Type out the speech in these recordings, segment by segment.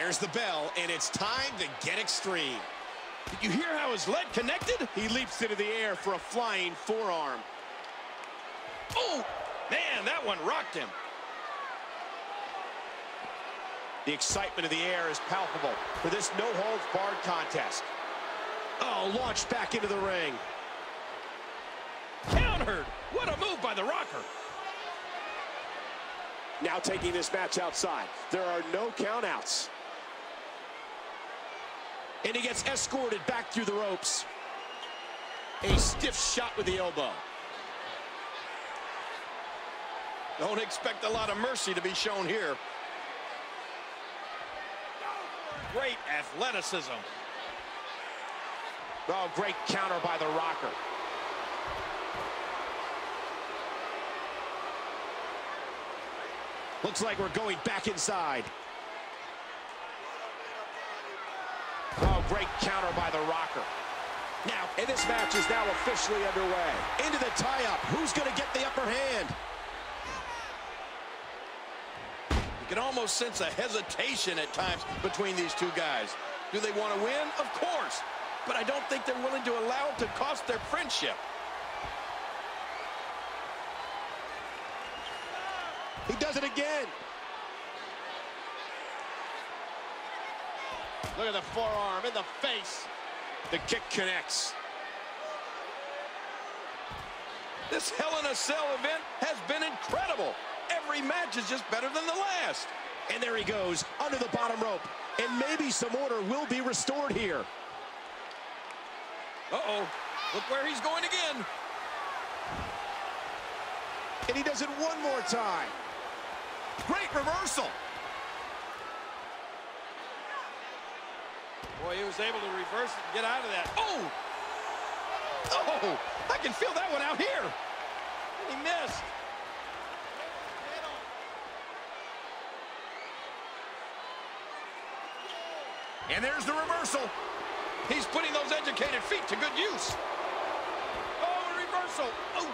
There's the bell, and it's time to get extreme. Did you hear how his leg connected? He leaps into the air for a flying forearm. Oh, man, that one rocked him. The excitement of the air is palpable for this no-holds-barred contest. Oh, launched back into the ring. Countered. What a move by the Rocker. Now taking this match outside. There are no countouts. And he gets escorted back through the ropes. A stiff shot with the elbow. Don't expect a lot of mercy to be shown here. Great athleticism. Oh, great counter by the Rocker. Looks like we're going back inside. Oh, great counter by the Rocker. Now, and this match is now officially underway. Into the tie-up. Who's going to get the upper hand? You can almost sense a hesitation at times between these two guys. Do they want to win? Of course. But I don't think they're willing to allow it to cost their friendship. He does it again. Look at the forearm in the face. The kick connects. This Hell in a Cell event has been incredible. Every match is just better than the last. And there he goes, under the bottom rope. And maybe some order will be restored here. Uh-oh. Look where he's going again. And he does it one more time. Great reversal. Boy, he was able to reverse it and get out of that. Oh! Oh! I can feel that one out here. He missed. And there's the reversal. He's putting those educated feet to good use. Oh, reversal. Oh.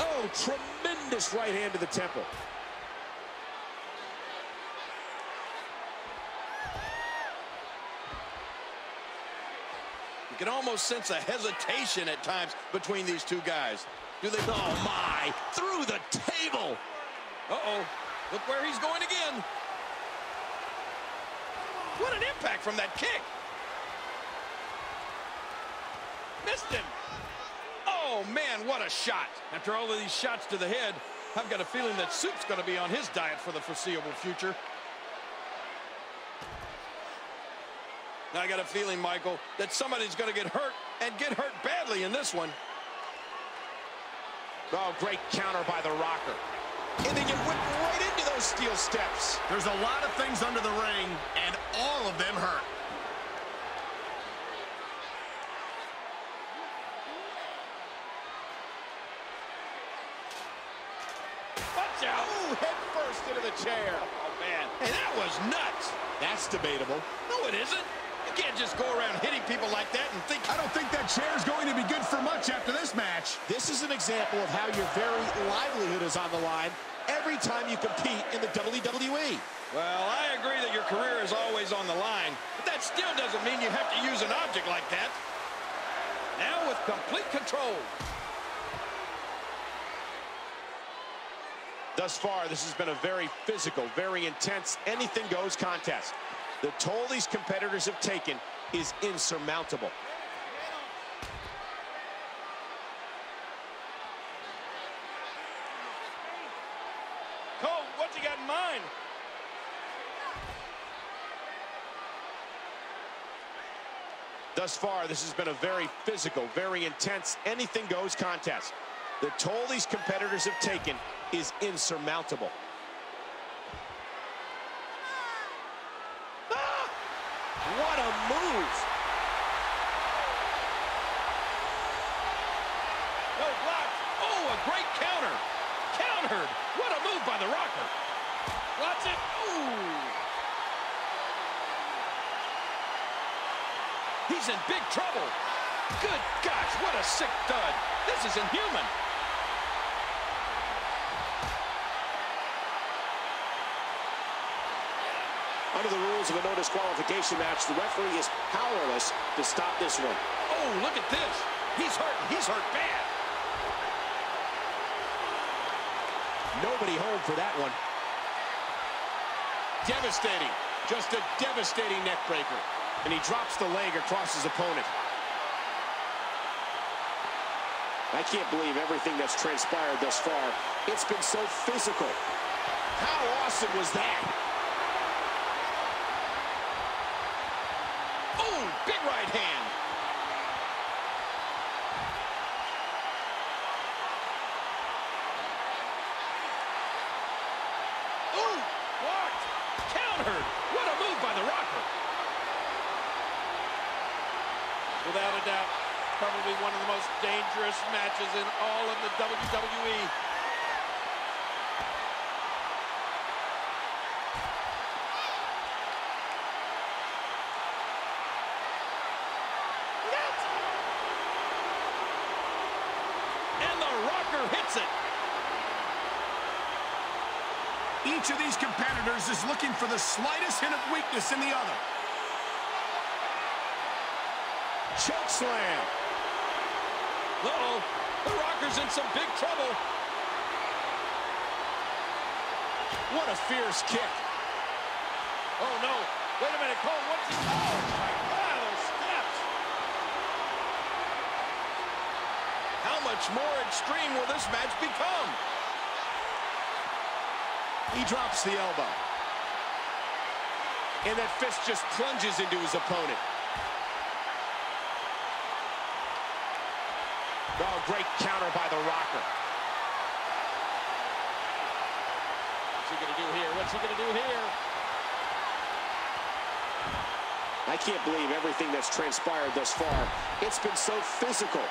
Oh, tremendous right hand to the temple. You can almost sense a hesitation at times between these two guys. Do they? Oh, my. Through the table. Uh-oh. Look where he's going again. What an impact from that kick. Missed him. Oh, man, what a shot. After all of these shots to the head, I've got a feeling that Soup's going to be on his diet for the foreseeable future. I got a feeling, Michael, that somebody's going to get hurt and get hurt badly in this one. Oh, great counter by the Rocker. And they get whipped right into those steel steps. There's a lot of things under the ring, and all of them hurt. Watch out. Ooh, head first into the chair. Oh, man. Hey, that was nuts. That's debatable. No, it isn't. You can't just go around hitting people like that and think... I don't think that chair's going to be good for much after this match. This is an example of how your very livelihood is on the line every time you compete in the WWE. Well, I agree that your career is always on the line, but that still doesn't mean you have to use an object like that. Now with complete control. Thus far, this has been a very physical, very intense, anything-goes contest. The toll these competitors have taken is insurmountable. Cole, what's he got in mind? Thus far, this has been a very physical, very intense, anything-goes contest. The toll these competitors have taken is insurmountable. What a move! No block. Oh, a great counter. Countered. What a move by the Rocker. Watch it. Ooh. He's in big trouble. Good gosh, what a sick dud. This is inhuman. Under the rules of a no disqualification match, the referee is powerless to stop this one. Oh, look at this. He's hurt. He's hurt bad. Nobody home for that one. Devastating. Just a devastating neck breaker. And he drops the leg across his opponent. I can't believe everything that's transpired thus far. It's been so physical. How awesome was that? Oh, big right hand. Ooh, blocked. Countered. What a move by the Rocker. Without a doubt, probably one of the most dangerous matches in all of the WWE. Rocker hits it. Each of these competitors is looking for the slightest hint of weakness in the other. Choke slam. Uh-oh. The Rocker's in some big trouble. What a fierce kick. Oh, no. Wait a minute, Cole. What's he... Oh, my God, those steps. How much more extreme will this match become? He drops the elbow. And that fist just plunges into his opponent. Oh, great counter by the Rocker. What's he to do here? What's he to do here? I can't believe everything that's transpired thus far. It's been so physical.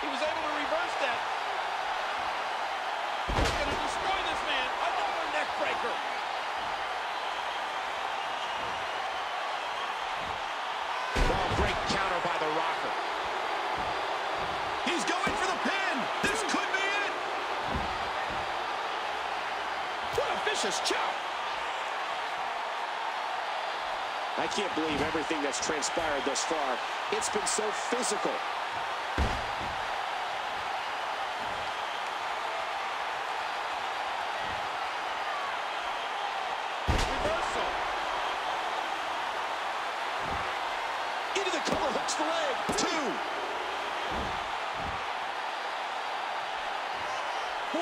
He was able to reverse that. He's going to destroy this man. Another neck breaker. Oh, great counter by the Rocker. He's going for the pin. This could be it. What a vicious chop. I can't believe everything that's transpired thus far. It's been so physical. Reversal. Into the cover, hooks the leg. Two.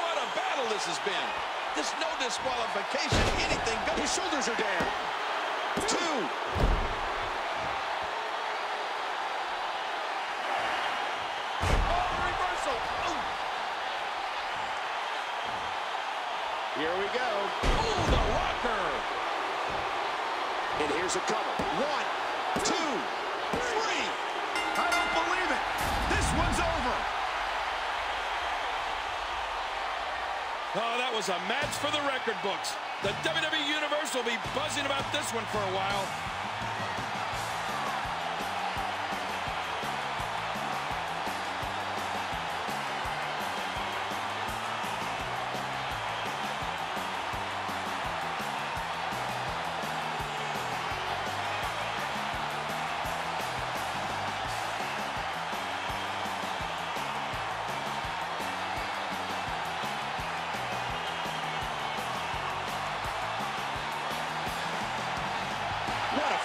What a battle this has been. This no disqualification, anything goes. His shoulders are down. Two. Oh, reversal. Oh. Here we go. Oh, the Rocker. And here's a cover. One, was a match for the record books. The WWE Universe will be buzzing about this one for a while.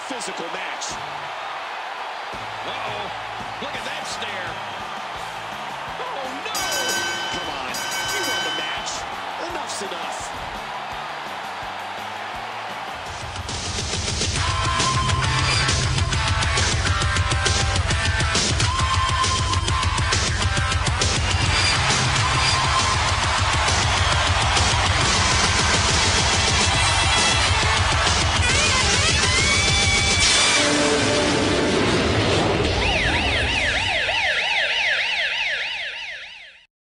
Physical match. Uh-oh. Look at that stare. Oh, no! Come on. You won the match. Enough's enough.